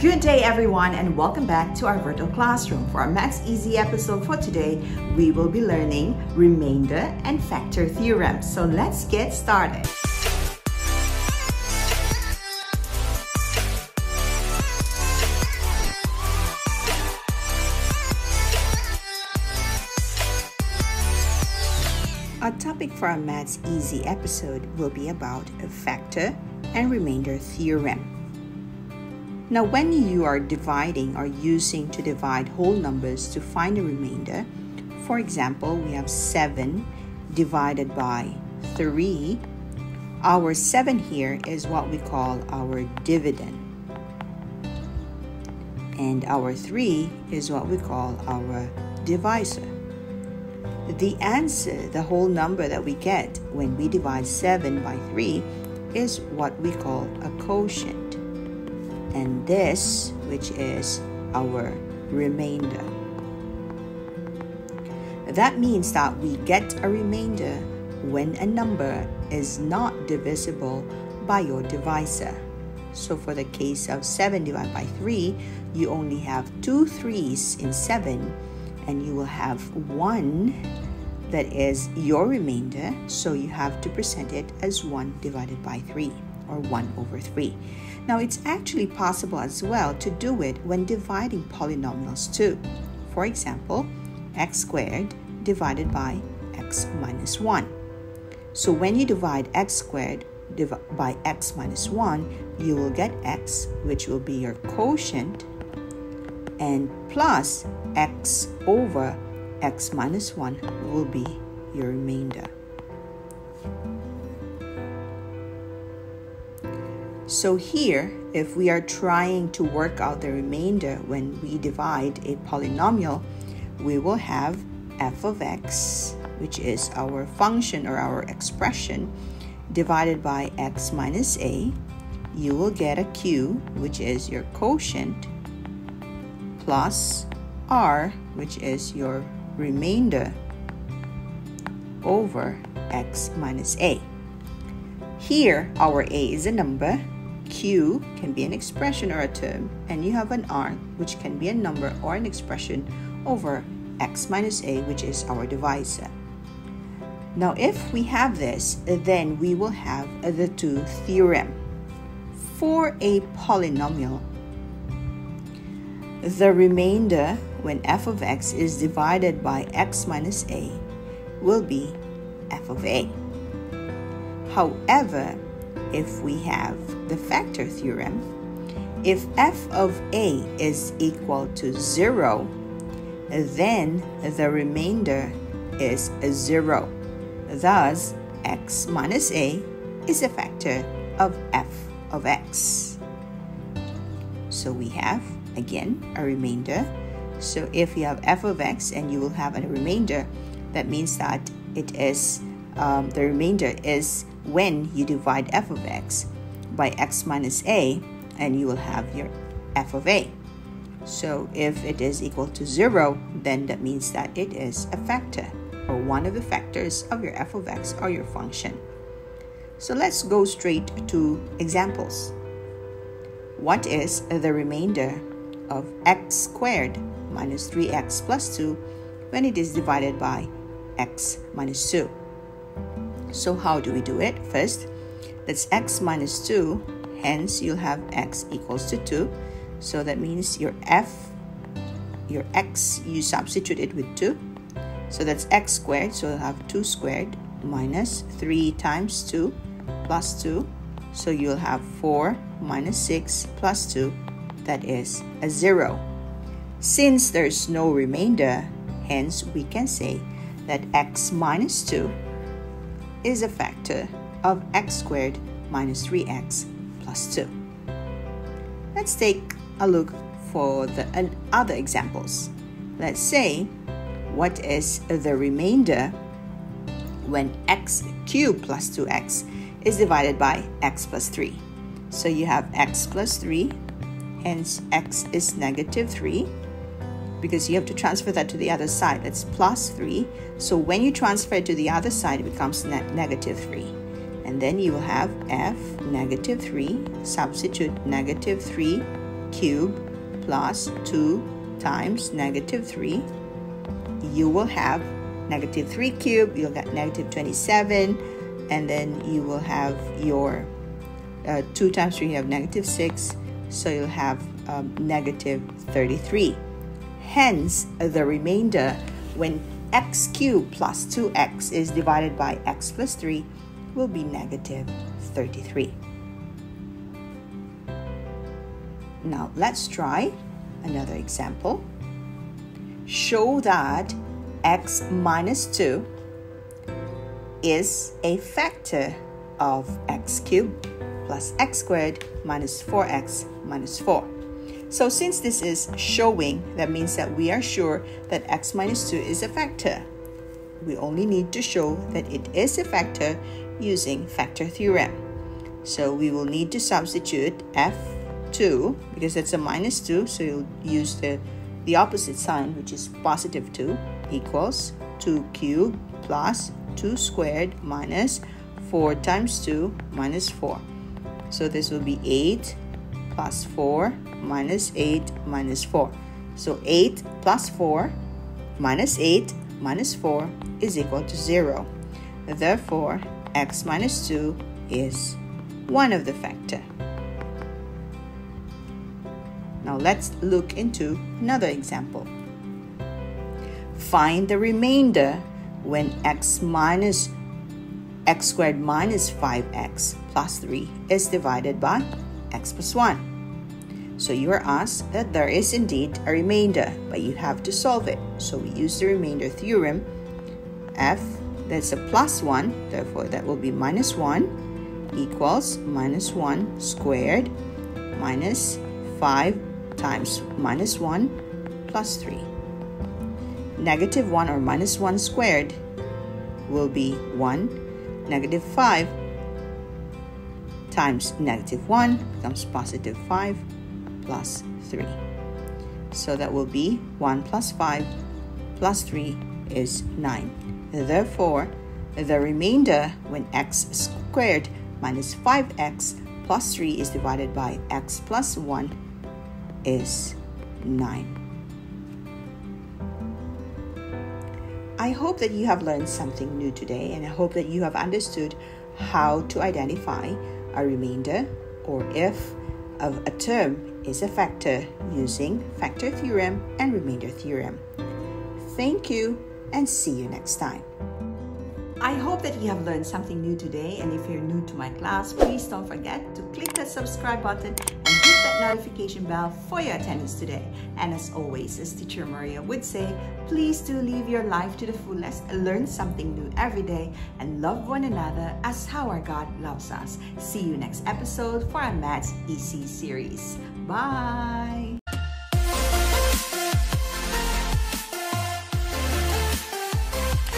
Good day, everyone, and welcome back to our virtual classroom. For our Maths Easy episode for today, we will be learning remainder and factor theorems. So let's get started. Our topic for our Maths Easy episode will be about a factor and remainder theorem. Now, when you are dividing or using to divide whole numbers to find a remainder, for example, we have 7 divided by 3. Our 7 here is what we call our dividend. And our 3 is what we call our divisor. The answer, the whole number that we get when we divide 7 by 3, is what we call a quotient. And this, which is our remainder. That means that we get a remainder when a number is not divisible by your divisor. So for the case of 7 divided by 3, you only have two threes in 7 and you will have one that is your remainder, so you have to present it as 1 divided by 3 or 1 over 3. Now it's actually possible as well to do it when dividing polynomials too. For example, x squared divided by x minus 1. So when you divide x squared by x minus 1, you will get x, which will be your quotient, and plus x over x minus 1 will be your remainder. So here, if we are trying to work out the remainder when we divide a polynomial, we will have f of x, which is our function or our expression, divided by x minus a. You will get a q, which is your quotient, plus r, which is your remainder over x minus a. Here, our a is a number, q can be an expression or a term, and you have an r, which can be a number or an expression over x minus a, which is our divisor. Now, if we have this, then we will have the two theorem. For a polynomial, the remainder when f of x is divided by x minus a will be f of a. However, if we have the factor theorem, if f of a is equal to 0, then the remainder is 0. Thus, x minus a is a factor of f of x. So we have, again, a remainder so if you have f of x and you will have a remainder, that means that it is um, the remainder is when you divide f of x by x minus a, and you will have your f of a. So if it is equal to 0, then that means that it is a factor or one of the factors of your f of x or your function. So let's go straight to examples. What is the remainder of x squared minus 3x plus 2 when it is divided by x minus 2. So how do we do it? First, that's x minus 2, hence you'll have x equals to 2. So that means your f, your x, you substitute it with 2. So that's x squared, so you'll have 2 squared minus 3 times 2 plus 2. So you'll have 4 minus 6 plus 2, that is a 0. Since there's no remainder, hence we can say that x minus 2 is a factor of x squared minus 3x plus 2. Let's take a look for the other examples. Let's say what is the remainder when x cubed plus 2x is divided by x plus 3. So you have x plus 3, hence x is negative 3 because you have to transfer that to the other side. That's plus 3. So when you transfer it to the other side, it becomes ne negative 3. And then you will have f negative 3, substitute negative 3 cubed plus 2 times negative 3, you will have negative 3 cubed, you'll get negative 27, and then you will have your uh, 2 times 3, you have negative 6, so you'll have um, negative 33. Hence, the remainder when x cubed plus 2x is divided by x plus 3 will be negative 33. Now let's try another example. Show that x minus 2 is a factor of x cubed plus x squared minus 4x minus 4. So since this is showing, that means that we are sure that x minus 2 is a factor. We only need to show that it is a factor using factor theorem. So we will need to substitute f2 because that's a minus 2, so you'll use the, the opposite sign, which is positive 2, equals 2 cubed plus 2 squared minus 4 times 2 minus 4. So this will be 8 plus 4 minus 8 minus 4. So 8 plus 4 minus 8 minus 4 is equal to 0. Therefore, x minus 2 is one of the factor. Now let's look into another example. Find the remainder when x minus x squared minus 5x plus 3 is divided by x plus 1. So you are asked that there is indeed a remainder, but you have to solve it. So we use the remainder theorem. f, that's a plus 1, therefore that will be minus 1 equals minus 1 squared minus 5 times minus 1 plus 3. Negative 1 or minus 1 squared will be 1. Negative 5 times negative 1 becomes positive 5 plus 3. So that will be 1 plus 5 plus 3 is 9. Therefore, the remainder when x squared minus 5x plus 3 is divided by x plus 1 is 9. I hope that you have learned something new today and I hope that you have understood how to identify a remainder or if of a term is a factor using factor theorem and remainder theorem. Thank you and see you next time. I hope that you have learned something new today and if you're new to my class, please don't forget to click that subscribe button and hit that notification bell for your attendance today. And as always, as Teacher Maria would say, please do live your life to the fullest, learn something new every day, and love one another as how our God loves us. See you next episode for our Maths Easy series. Bye!